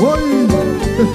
¡Oye!